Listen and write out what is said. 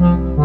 Mm-hmm.